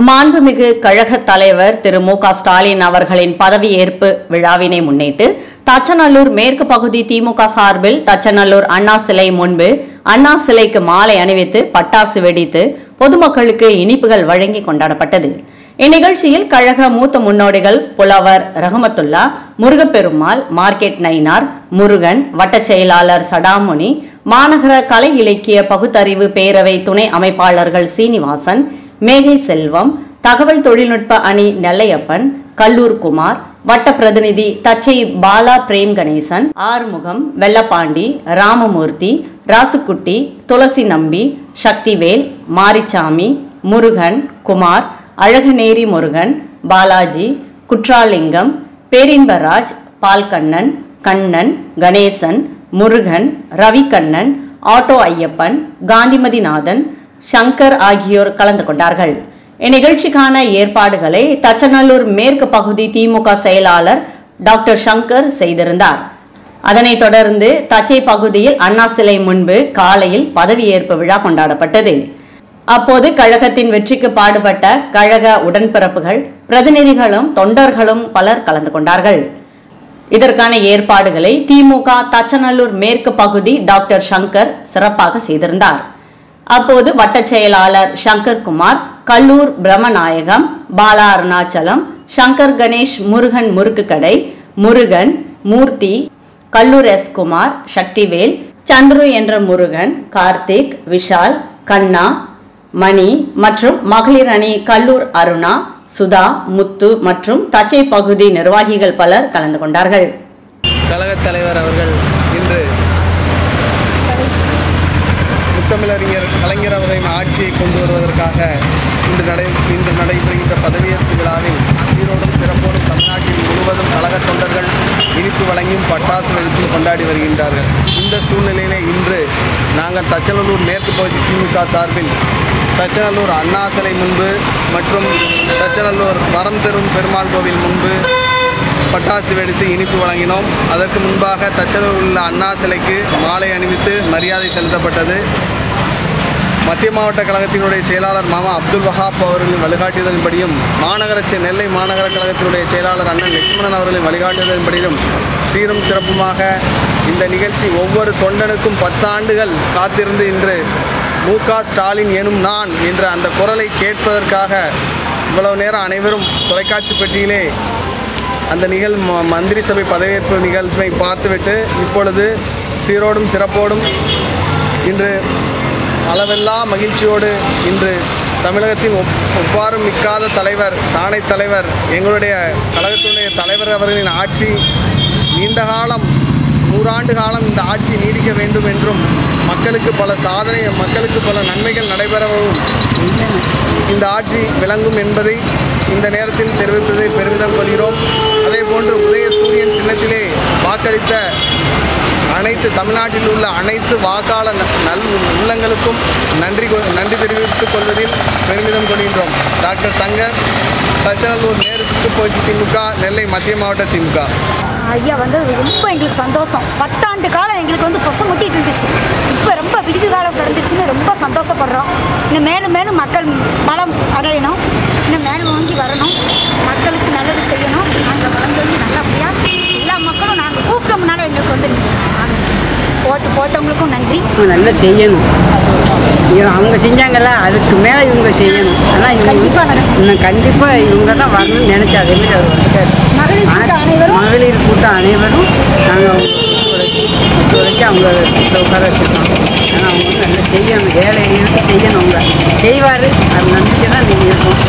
மாண்புமிகு கழக தலைவர் திரு மு க ஸ்டாலின் அவர்களின் பதவியேற்பு விழாவினை முன்னிட்டு தச்சநல்லூர் மேற்கு பகுதி திமுக சார்பில் தச்சநல்லூர் அண்ணா சிலை முன்பு அண்ணா சிலைக்கு மாலை அணிவித்து பட்டாசு வெடித்து பொதுமக்களுக்கு இனிப்புகள் வழங்கி கொண்டாடப்பட்டது. இந்நிகழ்ச்சியில் கழக மூத்த முன்னோடிகள் புலவர் ரஹமத்துல்லா முருகப்பெருமாள் மார்க்கெட் நயினார் முருகன் வட்டச் செயலாளர் சடாமுனி மாநகர கலை இலக்கிய பகுத்தறிவு பேரவை துணை அமைப்பாளர்கள் சீனிவாசன் மேகை செல்வம் தகவல் தொழில்நுட்ப அணி நெல்லையப்பன் கல்லூர் குமார் வட்ட பிரதிநிதி தச்சை பாலா பிரேம் கணேசன் ஆறுமுகம் வெள்ளப்பாண்டி ராமமூர்த்தி ராசுக்குட்டி துளசி நம்பி சக்திவேல் மாரிச்சாமி முருகன் குமார் அழகநேரி முருகன் பாலாஜி குற்றாலிங்கம் பேரின்பராஜ் பால்கண்ணன் கண்ணன் கணேசன் முருகன் ரவிகண்ணன் ஆட்டோ ஐயப்பன் காந்திமதிநாதன் சங்கர் ஆகியோர் கலந்து கொண்டார்கள். இந்நிகழ்ச்சிக்கான ஏற்பாடுகளை தச்சநல்லூர் மேற்கு பகுதி திமுக செயலாளர் டாக்டர் சங்கர் செய்திருந்தார். அதனைத் தொடர்ந்து தச்சை பகுதியில் அண்ணா சிலை முன்பு காலையில் பதவியேற்பு விழா கொண்டாடப்பட்டது. அப்போது கழகத்தின் வெற்றிக்கு பாடுபட்ட கழக உடன்பிறப்புகள் பிரதிநிதிகளும் தொண்டர்களும் பலர் கலந்து கொண்டார்கள். இதற்கான ஏற்பாடுகளை திமுக தச்சநல்லூர் மேற்கு பகுதி டாக்டர் சங்கர் சிறப்பாக செய்திருந்தார். அப்போது வட்ட செயலாளர் சங்கர் குமார் கல்லூர் பிரமநாயகம் பாலா அருணாச்சலம் சங்கர் கணேஷ் முருகன் முறுக்கு கடை முருகன் மூர்த்தி கல்லூர் எஸ் குமார் சக்திவேல் சந்துரு என்ற முருகன் கார்த்திக் விஷால் கண்ணா மணி மற்றும் மகளிர் அணி கல்லூர் அருணா சுதா முத்து மற்றும் தச்சை பகுதி நிர்வாகிகள் பலர் கலந்து கொண்டார்கள். கழகத் தலைவர் அவர்கள் இன்று முத்தமிழறிஞர் கலைஞர் அவர்களின் ஆட்சியை கொண்டு வருவதற்காக இன்று நடை இன்று நடைபெறுகின்ற பதவியேற்பு விழாவில் சீரோடும் சிறப்போடும் தமிழ்நாட்டில் முழுவதும் கழக தொண்டர்கள் இனிப்பு வழங்கியும் பட்டாசு வெடித்தும் கொண்டாடி வருகின்றார்கள். இந்த சூழ்நிலையிலே இன்று நாங்கள் தச்சநல்லூர் மேற்கு பகுதி திமுக சார்பில் தச்சநல்லூர் அண்ணா சிலை முன்பு மற்றும் தச்சநல்லூர் வரம் தரும் பெருமாள் கோவில் முன்பு பட்டாசு வெடித்து இனிப்பு வழங்கினோம். அதற்கு முன்பாக தச்சனூர் உள்ள அண்ணா சிலைக்கு மாலை அணிவித்து மரியாதை செலுத்தப்பட்டது. மத்திய மாவட்ட கழகத்தினுடைய செயலாளர் மாமா அப்துல் வஹாப் அவர்களின் வழிகாட்டுதலின்படியும் மாநகர செ- நெல்லை மாநகர கழகத்தினுடைய செயலாளர் அண்ணன் லட்சுமணன் அவர்களின் வழிகாட்டுதலின்படியும் சீரும் சிறப்புமாக இந்த நிகழ்ச்சி ஒவ்வொரு தொண்டனுக்கும் பத்தாண்டுகள் காத்திருந்து இன்று மு ஸ்டாலின் எனும் நான் என்ற அந்த குரலை கேட்பதற்காக இவ்வளவு நேரம் அனைவரும் தொலைக்காட்சி பெட்டியிலே அந்த நிகழ் ம- மந்திரி சபை பதவியேற்பு நிகழ்வை பார்த்துவிட்டு இப்பொழுது சீரோடும் சிறப்போடும் இன்று அளவெல்லா மகிழ்ச்சியோடு இன்று தமிழகத்தின் ஒப் ஒப்பாரும் மிக்காத தலைவர் தானை தலைவர் எங்களுடைய கழகத்தினுடைய தலைவர் அவர்களின் ஆட்சி நீண்ட காலம் நூறாண்டு காலம் இந்த ஆட்சி நீடிக்க வேண்டும் என்றும் மக்களுக்கு பல சாதனை மக்களுக்கு பல நன்மைகள் நடைபெறவும் இந்த ஆட்சி விளங்கும் என்பதை இந்த நேரத்தில் தெரிவிப்பதில் பெருமிதம் தினத்திலே வாக்களித்த அனைத்து தமிழ்நாட்டில் உள்ள அனைத்து வாக்காளர் நல் உள்ளங்களுக்கும் நன்றி நன்றி தெரிவித்துக் கொள்வதில் பெருமிதம் கொள்கின்றோம். டாக்டர் சங்கர் தச்சநல்லூர் நேருக்கு போய் திமுக நெல்லை மத்திய மாவட்ட திமுக. ஐயா வந்து ரொம்ப எங்களுக்கு சந்தோஷம். பத்தாண்டு காலம் எங்களுக்கு வந்து பொசம் முட்டிட்டு இருந்துச்சு. இப்போ ரொம்ப விரிவு காலம் பிறந்துச்சுன்னு ரொம்ப சந்தோஷப்படுறோம். இன்னும் மேலும் மேலும் மக்கள் பலம் அடையணும் இன்னும் மேலும் வாங்கி வரணும் மக்களுக்கு நல்லது செய்யணும் நாங்கள் வளர்ந்து வந்து நல்லபடியாக எல்லா மக்களும் நாங்கள் கூப்பிட்டோம்னால எங்களுக்கு வந்து ஓட்டு போட்டவங்களுக்கும் நன்றி. அவங்க நல்லா செய்யணும். அவங்க செஞ்சாங்கல்ல அதுக்கு மேலே இவங்க செய்யணும். ஆனால் இவங்க. இன்னும் கண்டிப்பாக இவங்க தான் வரணும்னு நினச்சா அதே மாதிரி அவர் வந்துட்டார். மகளிர் கூட்ட அனைவரும்? மகளிர் கூட்டம் அனைவரும் நாங்கள் ஒத்துழைச்சி அவங்கள சீட்டில் உட்கார வச்சுருக்கோம். ஆனால் அவங்க வந்து நல்லா செய்யணும். எடுத்து செய்யணும் அவங்க. செய்வார். அது நம்பிக்கை தான் நீங்கள் இருக்கும்